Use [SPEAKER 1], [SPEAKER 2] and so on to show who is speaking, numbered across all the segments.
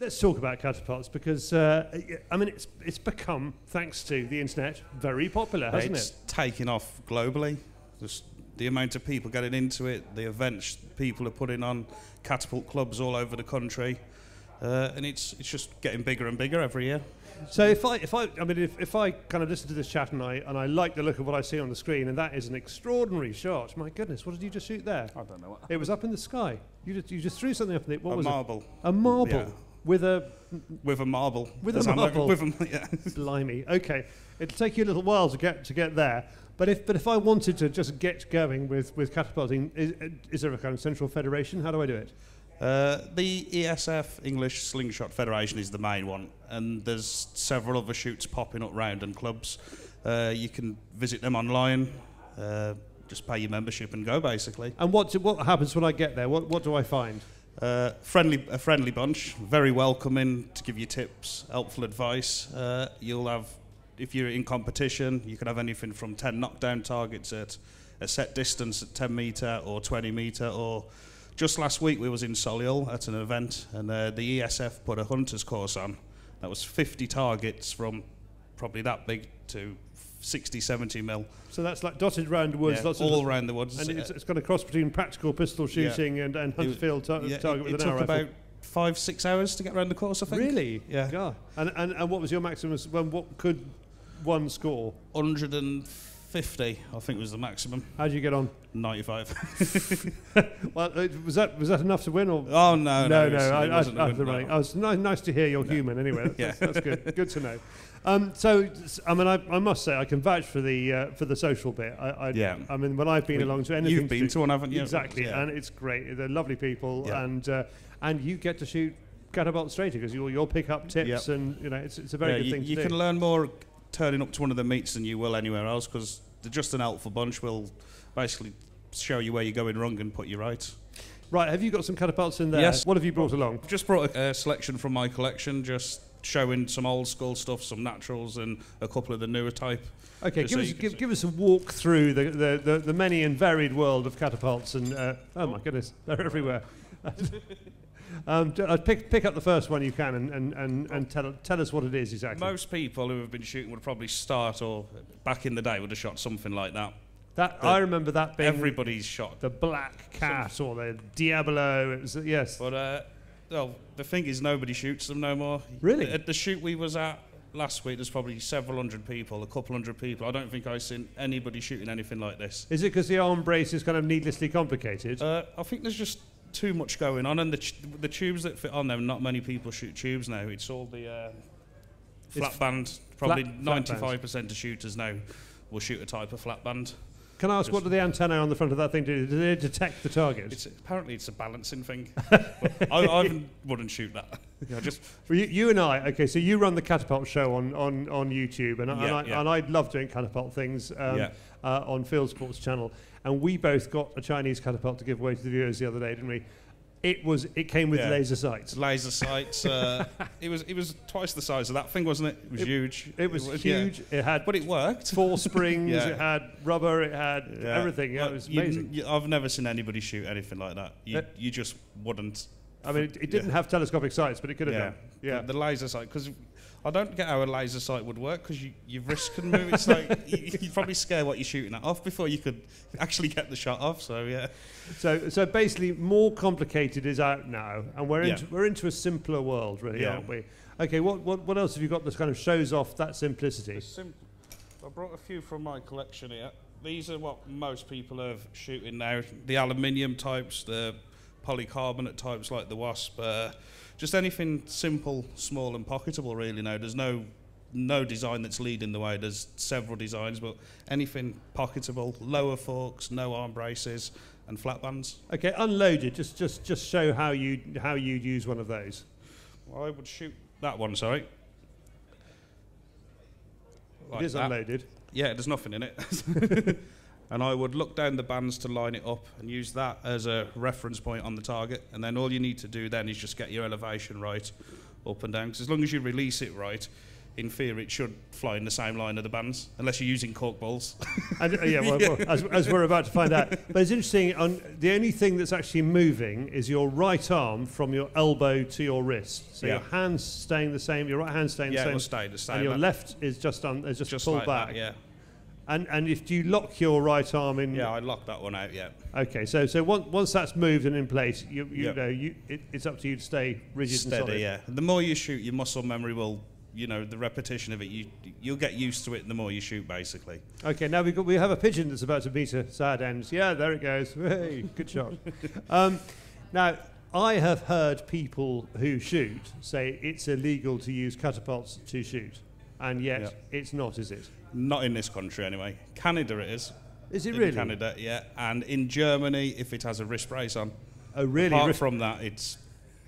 [SPEAKER 1] Let's talk about catapults because uh, I mean it's it's become, thanks to the internet, very popular, hasn't it?
[SPEAKER 2] it's
[SPEAKER 1] it?
[SPEAKER 2] taking off globally. Just the amount of people getting into it, the events people are putting on, catapult clubs all over the country, uh, and it's it's just getting bigger and bigger every year.
[SPEAKER 1] So if I if I I mean if, if I kind of listen to this chat and I and I like the look of what I see on the screen and that is an extraordinary shot. My goodness, what did you just shoot there?
[SPEAKER 2] I don't know what.
[SPEAKER 1] It was up in the sky. You just you just threw something up in it. What
[SPEAKER 2] a
[SPEAKER 1] was
[SPEAKER 2] marble
[SPEAKER 1] it? A marble
[SPEAKER 2] Yeah.
[SPEAKER 1] With a
[SPEAKER 2] with a marble.
[SPEAKER 1] With a marble.
[SPEAKER 2] With a, yeah.
[SPEAKER 1] Blimey. Okay, it'll take you a little while to get to get there. But if but if I wanted to just get going with with catapulting, is, is there a kind of central federation? How do I do it?
[SPEAKER 2] Uh, the ESF English Slingshot Federation is the main one, and there's several other shoots popping up round and clubs. Uh, you can visit them online. Uh, just pay your membership and go, basically.
[SPEAKER 1] And what what happens when I get there? What what do I find?
[SPEAKER 2] Uh, friendly, a friendly bunch, very welcoming to give you tips, helpful advice. Uh, you'll have, if you're in competition, you can have anything from 10 knockdown targets at a set distance at 10 metre or 20 metre. Or just last week we was in Solihull at an event, and uh, the ESF put a hunters course on. That was 50 targets from probably that big to 60, 70 mil.
[SPEAKER 1] So that's like dotted round the woods,
[SPEAKER 2] Yeah,
[SPEAKER 1] lots
[SPEAKER 2] all
[SPEAKER 1] of
[SPEAKER 2] around the woods.
[SPEAKER 1] and it's, it's got a cross between practical pistol
[SPEAKER 2] Yeah.
[SPEAKER 1] shooting and and
[SPEAKER 2] It
[SPEAKER 1] hunt
[SPEAKER 2] was-
[SPEAKER 1] field tar-
[SPEAKER 2] yeah,
[SPEAKER 1] target
[SPEAKER 2] it,
[SPEAKER 1] with
[SPEAKER 2] it
[SPEAKER 1] an arrow
[SPEAKER 2] took about five, six hours to get around the course, I think.
[SPEAKER 1] Really?
[SPEAKER 2] Yeah.
[SPEAKER 1] God. And, and and what was your maximum? When what could one score?
[SPEAKER 2] 150, I think was the maximum.
[SPEAKER 1] How did you get on?
[SPEAKER 2] 95.
[SPEAKER 1] Well, uh, was that was that enough to win or?
[SPEAKER 2] oh, no,
[SPEAKER 1] no, no. I, I, I,
[SPEAKER 2] win, no.
[SPEAKER 1] I was ni- nice to hear you're
[SPEAKER 2] No.
[SPEAKER 1] human. Anyway, that's,
[SPEAKER 2] Yeah.
[SPEAKER 1] that's good. Good to know. Um, so, I mean, I, I must say, I can vouch for the uh, for the social bit. I, I,
[SPEAKER 2] Yeah.
[SPEAKER 1] I mean, when I've been
[SPEAKER 2] We-
[SPEAKER 1] along to anything,
[SPEAKER 2] You've been to one, haven't you?
[SPEAKER 1] exactly,
[SPEAKER 2] Yeah.
[SPEAKER 1] and it's great. They're lovely people,
[SPEAKER 2] Yeah.
[SPEAKER 1] and uh, and you get to shoot catapult straight because you'll you'll pick up tips,
[SPEAKER 2] Yep.
[SPEAKER 1] and you know, it's it's a very
[SPEAKER 2] Yeah,
[SPEAKER 1] good
[SPEAKER 2] you,
[SPEAKER 1] thing to
[SPEAKER 2] you
[SPEAKER 1] do.
[SPEAKER 2] can learn more turning up to one of the meets than you will anywhere else because they're just an helpful bunch. will basically show you where you're going wrong and put you right.
[SPEAKER 1] Right, have you got some catapults in there?
[SPEAKER 2] Yes.
[SPEAKER 1] What have you brought along?
[SPEAKER 2] Just brought a, a selection from my collection, just showing some old school stuff, some naturals, and a couple of the newer type.
[SPEAKER 1] Okay, give
[SPEAKER 2] so
[SPEAKER 1] us give, give us a walk through the, the, the, the many and varied world of catapults and uh, oh my goodness, they're everywhere. um, d- uh, pick pick up the first one you can and, and, and, and tell tell us what it is exactly.
[SPEAKER 2] Most people who have been shooting would probably start, or back in the day, would have shot something like that.
[SPEAKER 1] that I remember that being
[SPEAKER 2] Everybody's shot.
[SPEAKER 1] the black cat or the Diablo. It was, yes.
[SPEAKER 2] But uh, well, the thing is, nobody shoots them no more.
[SPEAKER 1] Really?
[SPEAKER 2] At the shoot we was at last week, there's probably several hundred people, a couple hundred people. I don't think I've seen anybody shooting anything like this.
[SPEAKER 1] Is it because the arm brace is kind of needlessly complicated?
[SPEAKER 2] Uh, I think there's just too much going on, and the the tubes that fit on them. Not many people shoot tubes now. It's all the uh, flat
[SPEAKER 1] It's
[SPEAKER 2] band. Probably
[SPEAKER 1] flat- flat
[SPEAKER 2] 95% of shooters now will shoot a type of flat band.
[SPEAKER 1] Can I ask what do the antennae on the front of that thing do? Do they detect the target?
[SPEAKER 2] It's apparently it's a balancing thing. I, I wouldn't shoot that. I just
[SPEAKER 1] Well, you, you and I, okay, so you run the Catapult show on, on, on YouTube, and, I, and, I,
[SPEAKER 2] yeah.
[SPEAKER 1] and I love doing Catapult things um,
[SPEAKER 2] Yeah.
[SPEAKER 1] uh, on Fieldsports Channel. And we both got a Chinese Catapult to give away to the viewers the other day, didn't we? It was it came with
[SPEAKER 2] Yeah.
[SPEAKER 1] laser sights.
[SPEAKER 2] Laser sights. Uh, it was it was twice the size of that thing, wasn't it? It was
[SPEAKER 1] It-
[SPEAKER 2] huge.
[SPEAKER 1] It was
[SPEAKER 2] yeah.
[SPEAKER 1] huge. It had
[SPEAKER 2] but it worked.
[SPEAKER 1] four springs.
[SPEAKER 2] Yeah.
[SPEAKER 1] It had rubber. It had
[SPEAKER 2] Yeah.
[SPEAKER 1] everything. Yeah,
[SPEAKER 2] Like,
[SPEAKER 1] it was amazing.
[SPEAKER 2] you- I've never seen anybody shoot anything like that. You,
[SPEAKER 1] Uh,
[SPEAKER 2] you just wouldn't.
[SPEAKER 1] I mean, it, it didn't
[SPEAKER 2] yeah.
[SPEAKER 1] have telescopic sights, but it could have
[SPEAKER 2] Yeah.
[SPEAKER 1] done. Yeah.
[SPEAKER 2] The, the laser sight, because I don't get how a laser sight would work, because you, your wrist can move. It's like you, you'd probably scare what you're shooting at off before you could actually get the shot off. So yeah,
[SPEAKER 1] So, so basically, more complicated is out now, and we're
[SPEAKER 2] Yeah.
[SPEAKER 1] into we're into a simpler world, really,
[SPEAKER 2] Yeah.
[SPEAKER 1] aren't we? Okay, what, what what else have you got that kind of shows off that simplicity?
[SPEAKER 2] Sim- I brought a few from my collection here. These are what most people are shooting now. The aluminium types, the polycarbonate types like the Wasp. Uh, just anything simple, small, and pocketable. Really now. There's no no design that's leading the way. There's several designs, but anything pocketable, lower forks, no arm braces, and flat bands.
[SPEAKER 1] Okay, unloaded. Just just just show how you how you'd use one of those.
[SPEAKER 2] I would shoot that one. Sorry. Like
[SPEAKER 1] it is
[SPEAKER 2] that.
[SPEAKER 1] unloaded.
[SPEAKER 2] Yeah, there's nothing in it. and I would look down the bands to line it up and use that as a reference point on the target. And then all you need to do then is just get your elevation right up and down. Because as long as you release it right, in theory, it should fly in the same line of the bands, unless you're using cork balls.
[SPEAKER 1] And, uh, yeah, well, well, as, as we're about to find out. But it's interesting. On the only thing that's actually moving is your right arm from your elbow to your wrist. So
[SPEAKER 2] Yeah.
[SPEAKER 1] your hands staying the same, your right hand staying
[SPEAKER 2] yeah,
[SPEAKER 1] the
[SPEAKER 2] will
[SPEAKER 1] same,
[SPEAKER 2] stay the same.
[SPEAKER 1] and your left is just on, is just,
[SPEAKER 2] just
[SPEAKER 1] pulled
[SPEAKER 2] like
[SPEAKER 1] back.
[SPEAKER 2] that, yeah.
[SPEAKER 1] And and if you lock your right arm in,
[SPEAKER 2] Yeah, I locked that one out, yeah.
[SPEAKER 1] okay. So so once, once that's moved and in place, you you
[SPEAKER 2] Yeah.
[SPEAKER 1] know you it, it's up to you to stay rigid and
[SPEAKER 2] Steady,
[SPEAKER 1] solid.
[SPEAKER 2] yeah. The more you shoot, your muscle memory will, you know, the repetition of it, you, you'll get used to it the more you shoot, basically.
[SPEAKER 1] Okay, now we got we have a pigeon that's about to meet a sad end. Yeah, there it goes. Hey, good shot. um, now, I have heard people who shoot say it's illegal to use catapults to shoot, and yet
[SPEAKER 2] Yeah.
[SPEAKER 1] it's not, is it?
[SPEAKER 2] Not in this country, anyway. Canada it is.
[SPEAKER 1] Is it
[SPEAKER 2] in
[SPEAKER 1] really?
[SPEAKER 2] Canada, yeah. And in Germany, if it has a wrist brace on.
[SPEAKER 1] Oh, really?
[SPEAKER 2] Apart
[SPEAKER 1] Re-
[SPEAKER 2] from that, it's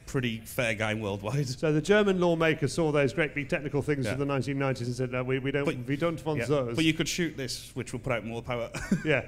[SPEAKER 2] pretty fair game worldwide.
[SPEAKER 1] so the German lawmakers saw those great big technical things
[SPEAKER 2] Yeah.
[SPEAKER 1] of the 1990s and said, "No, we, we don't
[SPEAKER 2] But-
[SPEAKER 1] we don't want
[SPEAKER 2] Yeah.
[SPEAKER 1] those."
[SPEAKER 2] But you could shoot this, which will put out more power.
[SPEAKER 1] yeah.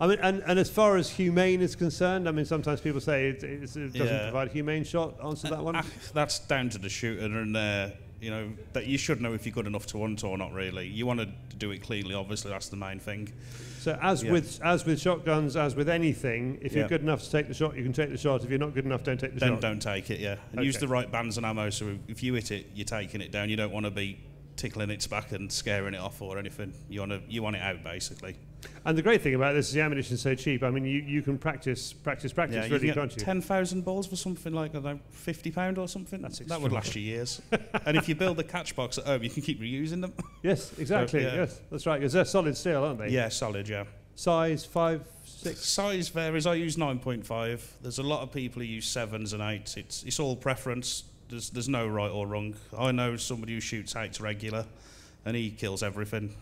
[SPEAKER 1] I mean, and, and as far as humane is concerned, I mean, sometimes people say it, it doesn't
[SPEAKER 2] Yeah.
[SPEAKER 1] provide a humane shot. Answer that one.
[SPEAKER 2] Ah, That's down to the shooter, and uh, you know that you should know if you're good enough to hunt or not. Really, you want to do it cleanly. Obviously, that's the main thing.
[SPEAKER 1] So as
[SPEAKER 2] Yeah.
[SPEAKER 1] with as with shotguns, as with anything, if you're good enough to take the shot, you can take the shot. If you're not good enough, don't take the
[SPEAKER 2] Then
[SPEAKER 1] shot.
[SPEAKER 2] don't take it. Yeah, and use the right bands and ammo. So if you hit it, you're taking it down. You don't want to be tickling its back and scaring it off or anything. You want to you want it out basically.
[SPEAKER 1] And the great thing about this is the ammunition's so cheap. I mean, you, you can practice, practice, practice,
[SPEAKER 2] Yeah,
[SPEAKER 1] really,
[SPEAKER 2] can
[SPEAKER 1] can't you?
[SPEAKER 2] ten thousand balls for something like I don't know, fifty pound or something.
[SPEAKER 1] That's
[SPEAKER 2] that would last you years. and if you build a catch box at home, you can keep reusing them.
[SPEAKER 1] Yes, exactly.
[SPEAKER 2] yeah.
[SPEAKER 1] Yes, that's right. Because they're solid steel, aren't they?
[SPEAKER 2] yeah, solid. Yeah.
[SPEAKER 1] Size five, six.
[SPEAKER 2] Size varies. I use 9.5. There's a lot of people who use sevens and eights. It's it's all preference. There's there's no right or wrong. I know somebody who shoots eights regular, and he kills everything.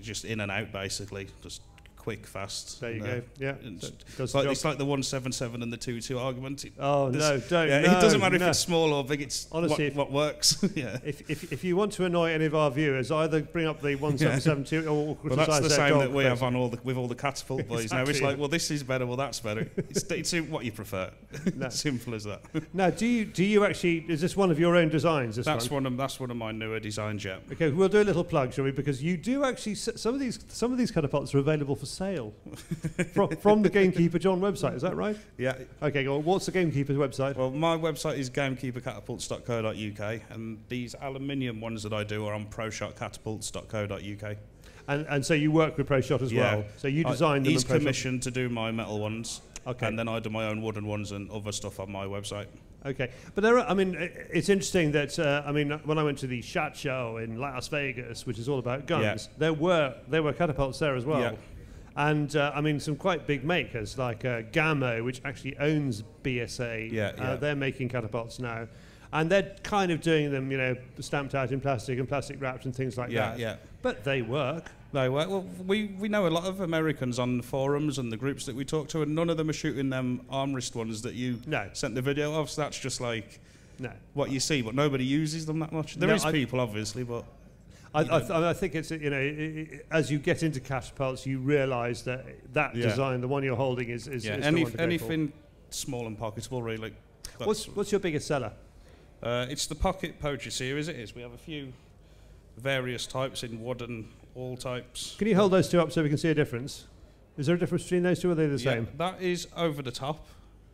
[SPEAKER 2] Just in and out basically, just quick, fast.
[SPEAKER 1] There you
[SPEAKER 2] uh,
[SPEAKER 1] go. Yeah.
[SPEAKER 2] it's-
[SPEAKER 1] it does the
[SPEAKER 2] like, it's like the 177 and the 2-2 argument. It,
[SPEAKER 1] oh no, don't.
[SPEAKER 2] yeah,
[SPEAKER 1] no,
[SPEAKER 2] it doesn't matter
[SPEAKER 1] no.
[SPEAKER 2] if it's small or big. It's
[SPEAKER 1] Honestly, if-
[SPEAKER 2] what, what works. yeah.
[SPEAKER 1] If, if, if you want to annoy any of our viewers, either bring up the 1772 or
[SPEAKER 2] Well, that's the same that we have on all the with all the catapult boys now. It's
[SPEAKER 1] Exactly.
[SPEAKER 2] like, well, this is better. Well, that's better. It's, it's what you prefer.
[SPEAKER 1] No.
[SPEAKER 2] Simple as that.
[SPEAKER 1] Now, do you do you actually? Is this one of your own designs?
[SPEAKER 2] That's
[SPEAKER 1] one.
[SPEAKER 2] one of that's one of my newer designs. Yeah.
[SPEAKER 1] Okay, we'll do a little plug, shall we? Because you do actually some of these some of these catapults are available for sale from, from the Gamekeeper John website. Is that right?
[SPEAKER 2] Yeah.
[SPEAKER 1] Okay, well, what's the Gamekeeper's website?
[SPEAKER 2] Well, my website is gamekeepercatapults.co.uk, and these aluminium ones that I do are on proshotcatapults.co.uk.
[SPEAKER 1] And and so you work with ProShot as
[SPEAKER 2] Yeah.
[SPEAKER 1] well. So you
[SPEAKER 2] I-
[SPEAKER 1] design them.
[SPEAKER 2] He's commissioned to do my metal ones,
[SPEAKER 1] Okay.
[SPEAKER 2] and then I do my own wooden ones and other stuff on my website.
[SPEAKER 1] Okay, but there are, I mean, it's interesting that uh, I mean, when I went to the Shot Show in Las Vegas, which is all about guns,
[SPEAKER 2] Yeah.
[SPEAKER 1] there were there were catapults there as well,
[SPEAKER 2] Yeah.
[SPEAKER 1] And uh, I mean, some quite big makers like uh, Gammo, which actually owns BSA.
[SPEAKER 2] Yeah,
[SPEAKER 1] uh,
[SPEAKER 2] yeah.
[SPEAKER 1] they're making catapults now, and they're kind of doing them, you know, stamped out in plastic and plastic wrapped and things like
[SPEAKER 2] Yeah,
[SPEAKER 1] that.
[SPEAKER 2] yeah.
[SPEAKER 1] But they work.
[SPEAKER 2] They work. well, we, we know a lot of Americans on the forums and the groups that we talk to, and none of them are shooting them arm wrist ones that you
[SPEAKER 1] No.
[SPEAKER 2] sent the video of. So that's just like
[SPEAKER 1] No,
[SPEAKER 2] what you see, but nobody uses them that much. There is
[SPEAKER 1] No, I-
[SPEAKER 2] people, obviously, but
[SPEAKER 1] I, I, th- I think it's you know, as you get into catapults, you realise that that
[SPEAKER 2] Yeah.
[SPEAKER 1] design, the one you're holding, is is,
[SPEAKER 2] yeah,
[SPEAKER 1] is
[SPEAKER 2] any,
[SPEAKER 1] the one to go for.
[SPEAKER 2] anything small and pocketable, really. That's-
[SPEAKER 1] What's what's your biggest seller?
[SPEAKER 2] Uh, it's the Pocket Poacher series. It is. We have a few various types in wood and all types.
[SPEAKER 1] Can you hold those two up so we can see a difference? Is there a difference between those two, or are they the
[SPEAKER 2] Yeah,
[SPEAKER 1] same?
[SPEAKER 2] that is over the top.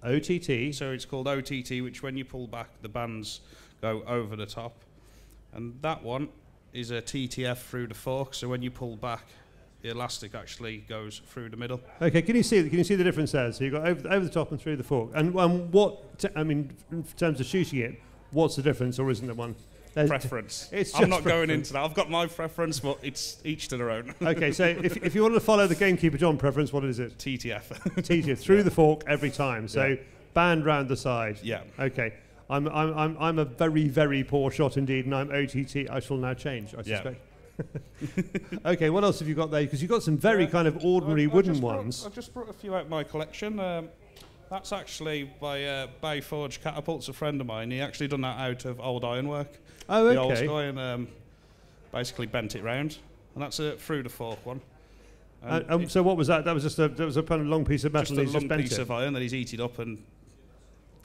[SPEAKER 1] OTT.
[SPEAKER 2] So it's called OTT, which when you pull back, the bands go over the top. And that one is a TTF through the fork. So when you pull back, the elastic actually goes through the middle.
[SPEAKER 1] Okay, can you see? Can you see the difference there? So you have got over, over the top and through the fork. And what? T- I mean, in terms of shooting it, what's the difference, or isn't there one? There's-
[SPEAKER 2] Preference.
[SPEAKER 1] It's
[SPEAKER 2] I'm not going into that. I've got my preference, but it's each to their own.
[SPEAKER 1] okay, so if, if you want to follow the gamekeeper John preference, what is it?
[SPEAKER 2] TTF.
[SPEAKER 1] TTF, through the fork every time. So
[SPEAKER 2] Yeah.
[SPEAKER 1] band round the side.
[SPEAKER 2] yeah.
[SPEAKER 1] Okay. I'm, I'm, I'm, I'm a very, very poor shot indeed, and I'm OTT. I shall now change, I
[SPEAKER 2] Yeah.
[SPEAKER 1] suspect. okay, what else have you got there? Because you've got some very kind of ordinary
[SPEAKER 2] I- I
[SPEAKER 1] wooden
[SPEAKER 2] brought-
[SPEAKER 1] ones.
[SPEAKER 2] I've just brought a few out of my collection. Um, that's actually by uh, Bay Forge Catapults, a friend of mine. He actually done that out of old ironwork.
[SPEAKER 1] Oh,
[SPEAKER 2] The old
[SPEAKER 1] okay.
[SPEAKER 2] guy and um, basically bent it round. And that's a through the fork one. And
[SPEAKER 1] And, um, so what was that? That was just a, that was a kind of long piece of metal.
[SPEAKER 2] just a
[SPEAKER 1] he's
[SPEAKER 2] long
[SPEAKER 1] just bent
[SPEAKER 2] piece
[SPEAKER 1] it.
[SPEAKER 2] of iron that he's heated up and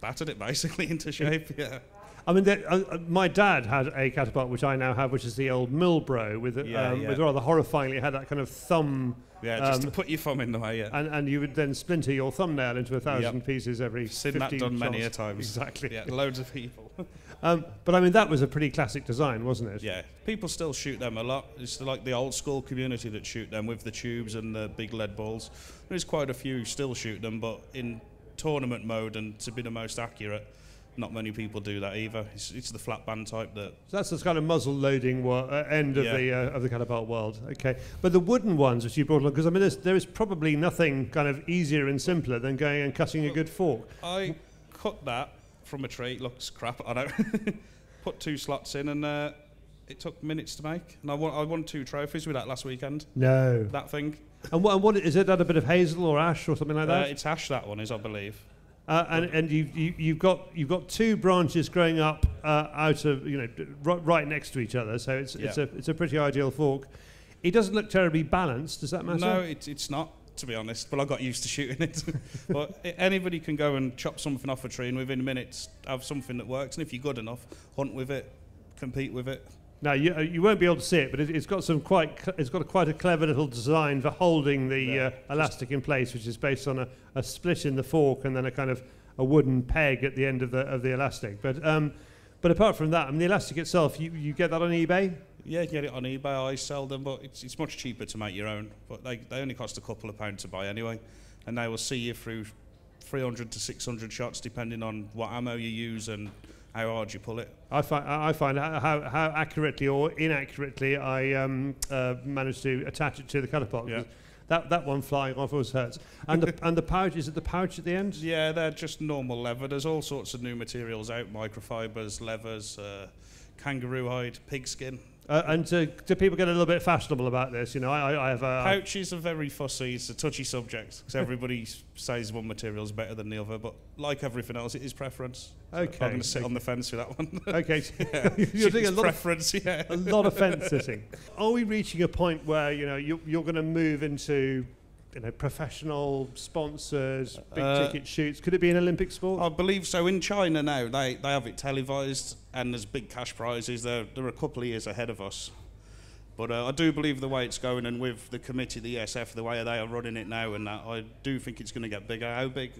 [SPEAKER 2] battered it basically into shape. Yeah.
[SPEAKER 1] I mean, uh, uh, my dad had a catapult, which I now have, which is the old Milbro, with,
[SPEAKER 2] Yeah,
[SPEAKER 1] um,
[SPEAKER 2] yeah.
[SPEAKER 1] with rather horrifyingly, had that kind of thumb,
[SPEAKER 2] Yeah, just to
[SPEAKER 1] Um,
[SPEAKER 2] put your thumb in the way. Yeah,
[SPEAKER 1] and, and you would then splinter your thumbnail into a thousand
[SPEAKER 2] Yep.
[SPEAKER 1] pieces every
[SPEAKER 2] seen
[SPEAKER 1] 15
[SPEAKER 2] that done many a
[SPEAKER 1] shots.
[SPEAKER 2] times.
[SPEAKER 1] Exactly.
[SPEAKER 2] Yeah, loads of people.
[SPEAKER 1] Um, but I mean, that was a pretty classic design, wasn't it?
[SPEAKER 2] yeah, people still shoot them a lot. It's like the old school community that shoot them with the tubes and the big lead balls. There's quite a few still shoot them, but in tournament mode and to be the most accurate, not many people do that either. It's, it's the flat band type that
[SPEAKER 1] So that's the kind of muzzle loading wa- uh, end of
[SPEAKER 2] Yeah.
[SPEAKER 1] the uh, of the catapult world. Okay, but the wooden ones which you brought along, because I mean, there's, there is probably nothing kind of easier and simpler than going and cutting a good fork.
[SPEAKER 2] I cut that from a tree. It looks crap. I don't. Put two slots in, and uh, it took minutes to make. And I won, I won two trophies with that last weekend.
[SPEAKER 1] No.
[SPEAKER 2] That thing.
[SPEAKER 1] And what, and what is it? That a bit of hazel or ash or something like
[SPEAKER 2] Uh,
[SPEAKER 1] that?
[SPEAKER 2] it's ash. That one is, I believe.
[SPEAKER 1] Uh, and and you, you you've got you've got two branches growing up uh, out of you know right, right next to each other. So it's it's a it's a pretty ideal fork. It doesn't look terribly balanced. Does that matter?
[SPEAKER 2] No, it's it's not. To be honest, but I got used to shooting it. but anybody can go and chop something off a tree, and within minutes have something that works. And if you're good enough, hunt with it, compete with it.
[SPEAKER 1] No, you, uh, you won't be able to see it, but it, it's got some quite it's got a quite a clever little design for holding the
[SPEAKER 2] Yeah,
[SPEAKER 1] uh, elastic in place, which is based on a, a split in the fork and then a kind of a wooden peg at the end of the of the elastic. But um, but apart from that, I mean, the elastic itself, you, you get that on eBay.
[SPEAKER 2] Yeah, you get it on eBay. I sell them, but it's, it's much cheaper to make your own. But they, they only cost a couple of pounds to buy anyway, and they will see you through 300 to 600 shots, depending on what ammo you use and how hard you pull it.
[SPEAKER 1] I find I find how, how accurately or inaccurately I um, uh, managed to attach it to the catapult.
[SPEAKER 2] Yeah.
[SPEAKER 1] That that one flying off always hurts. And the and the pouch is it the pouch at the end?
[SPEAKER 2] Yeah, they're just normal leather. There's all sorts of new materials out: microfibers, leathers, uh, kangaroo hide, pigskin.
[SPEAKER 1] Uh, and to, do people get a little bit fashionable about this? You know, I, I- have a
[SPEAKER 2] Pouches are very fussy. It's a touchy subject because everybody says one material is better than the other. But like everything else, it is preference. So
[SPEAKER 1] Okay,
[SPEAKER 2] I'm going to sit on the fence with that one.
[SPEAKER 1] okay.
[SPEAKER 2] yeah.
[SPEAKER 1] You're doing a lot of
[SPEAKER 2] preference, yeah.
[SPEAKER 1] a lot of fence sitting. Are we reaching a point where you know you, you're going to move into you know professional sponsors, big
[SPEAKER 2] Uh,
[SPEAKER 1] ticket shoots? Could it be an Olympic sport?
[SPEAKER 2] I believe so. In China now, they, they have it televised and there's big cash prizes. They're, they're a couple of years ahead of us. But uh, I do believe the way it's going and with the committee, the ESF, the way they are running it now and that, I do think it's going to get bigger. How big?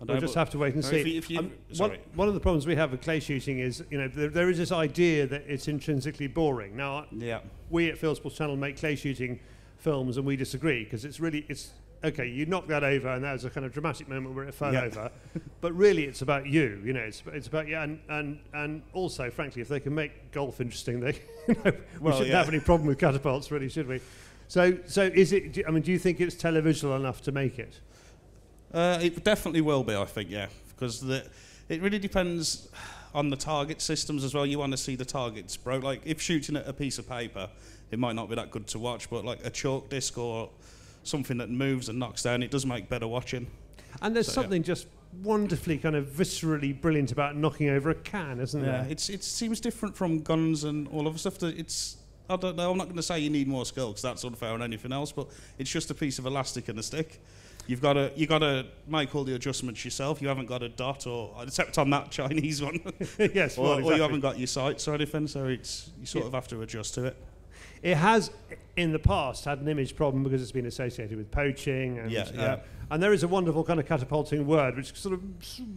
[SPEAKER 2] I
[SPEAKER 1] We'll just have to wait and see.
[SPEAKER 2] if you- if you-
[SPEAKER 1] Um, one, one of the problems we have with clay shooting is, you know, there, there is this idea that it's intrinsically boring. Now,
[SPEAKER 2] Yeah.
[SPEAKER 1] we at Fieldsports Channel make clay shooting films, and we disagree because it's really it's okay. You knock that over, and that was a kind of dramatic moment where it fell
[SPEAKER 2] Yeah.
[SPEAKER 1] over. But really, it's about you. You know, it's it's about you, and and and also, frankly, if they can make golf interesting, they you know, we
[SPEAKER 2] Well,
[SPEAKER 1] shouldn't
[SPEAKER 2] yeah.
[SPEAKER 1] have any problem with catapults, really, should we? So so is it? do- I mean, do you think it's televisual enough to make it?
[SPEAKER 2] Uh, it definitely will be, I think, yeah, because the, it really depends on the target systems as well. You want to see the targets, bro. Like if shooting at a piece of paper, it might not be that good to watch, but like a chalk disc or something that moves and knocks down, it does make better watching.
[SPEAKER 1] And there's
[SPEAKER 2] So, yeah.
[SPEAKER 1] something just wonderfully kind of viscerally brilliant about knocking over a can, isn't
[SPEAKER 2] Yeah,
[SPEAKER 1] there?
[SPEAKER 2] it's it seems different from guns and all of the stuff. That it's I don't know. I'm not going to say you need more skill because that's unfair on anything else, but it's just a piece of elastic and a stick. You've got to you got to make all the adjustments yourself. You haven't got a dot or except on that Chinese one,
[SPEAKER 1] yes,
[SPEAKER 2] or,
[SPEAKER 1] well,
[SPEAKER 2] or you haven't got your sights or anything. So it's you sort
[SPEAKER 1] Yeah.
[SPEAKER 2] of have to adjust to it.
[SPEAKER 1] It has, in the past, had an image problem because it's been associated with poaching. And,
[SPEAKER 2] Yeah,
[SPEAKER 1] uh,
[SPEAKER 2] yeah.
[SPEAKER 1] and there is a wonderful kind of catapulting word which sort of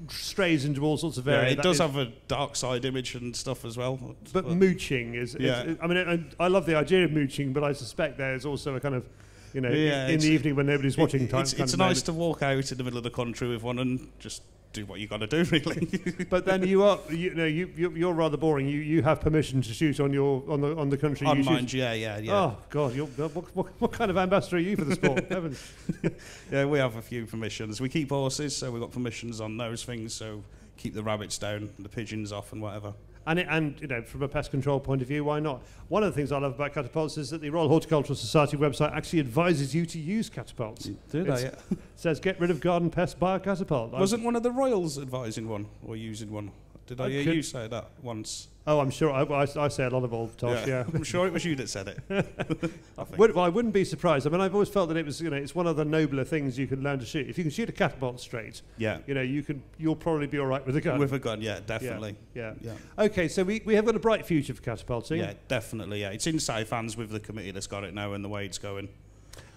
[SPEAKER 1] strays into all sorts of
[SPEAKER 2] Yeah,
[SPEAKER 1] areas.
[SPEAKER 2] it does
[SPEAKER 1] is-
[SPEAKER 2] have a dark side image and stuff as well.
[SPEAKER 1] But mooching is. is-
[SPEAKER 2] Yeah.
[SPEAKER 1] I mean, I, I love the idea of mooching, but I suspect there's also a kind of, you know,
[SPEAKER 2] Yeah,
[SPEAKER 1] in the evening when nobody's watching
[SPEAKER 2] It-
[SPEAKER 1] time.
[SPEAKER 2] it's it's nice
[SPEAKER 1] moment.
[SPEAKER 2] to walk out in the middle of the country with one and just do what you got to do, really.
[SPEAKER 1] But then you are, you know, you, you you're rather boring. You you have permission to shoot on your on the on the country
[SPEAKER 2] on
[SPEAKER 1] you
[SPEAKER 2] mine, yeah, yeah, yeah.
[SPEAKER 1] Oh God! You're, what, what, what kind of ambassador are you for the sport? Heavens.
[SPEAKER 2] Yeah, we have a few permissions. We keep horses, so we've got permissions on those things. So keep the rabbits down, the pigeons off, and whatever.
[SPEAKER 1] And, it, and you know, from a pest control point of view, why not? One of the things I love about catapults is that the Royal Horticultural Society website actually advises you to use catapults.
[SPEAKER 2] Do they?
[SPEAKER 1] It says get rid of garden pests, by a catapult.
[SPEAKER 2] Wasn't one of the royals advising one or using one? Did I,
[SPEAKER 1] I
[SPEAKER 2] hear
[SPEAKER 1] could-
[SPEAKER 2] you say that once?
[SPEAKER 1] Oh, I'm sure. I, I, I say a lot of old tosh. Yeah.
[SPEAKER 2] I'm sure it was you that said it. I think.
[SPEAKER 1] Would, well, I wouldn't be surprised. I mean, I've always felt that it was, you know, it's one of the nobler things you can learn to shoot. If you can shoot a catapult straight,
[SPEAKER 2] yeah.
[SPEAKER 1] you know, you can, you'll probably be all right with a gun.
[SPEAKER 2] With a gun, yeah, definitely.
[SPEAKER 1] yeah.
[SPEAKER 2] Yeah.
[SPEAKER 1] Okay, so we, we have got a bright future for catapulting.
[SPEAKER 2] Yeah, definitely. Yeah, it's in safe hands with the committee that's got it now and the way it's going.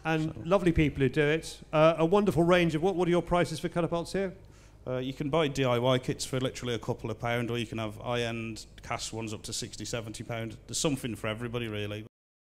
[SPEAKER 1] And lovely people who do it. Uh, a wonderful range of what? What are your prices for catapults here?
[SPEAKER 2] Uh, you can buy DIY kits for literally a couple of pound, or you can have high-end cast ones up to 60, 70 pound. There's something for everybody, really.